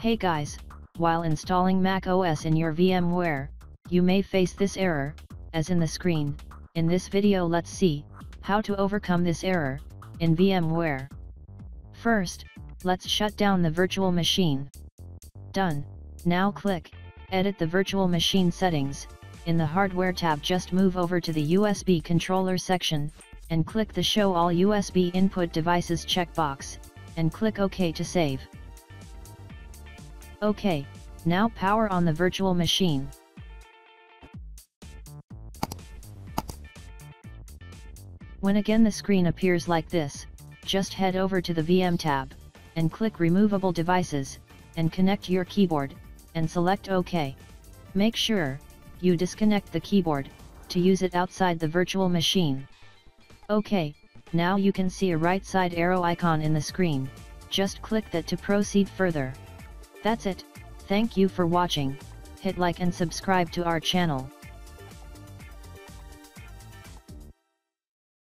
Hey guys, while installing Mac OS in your VMware, you may face this error, as in the screen, in this video let's see, how to overcome this error, in VMware. First, let's shut down the virtual machine. Done, now click, Edit the virtual machine settings, in the Hardware tab just move over to the USB controller section, and click the Show All USB Input Devices checkbox, and click OK to save. OK, now power on the virtual machine. When again the screen appears like this, just head over to the VM tab, and click Removable Devices, and connect your keyboard, and select OK. Make sure, you disconnect the keyboard, to use it outside the virtual machine. OK, now you can see a right side arrow icon in the screen, just click that to proceed further. That's it, thank you for watching, hit like and subscribe to our channel.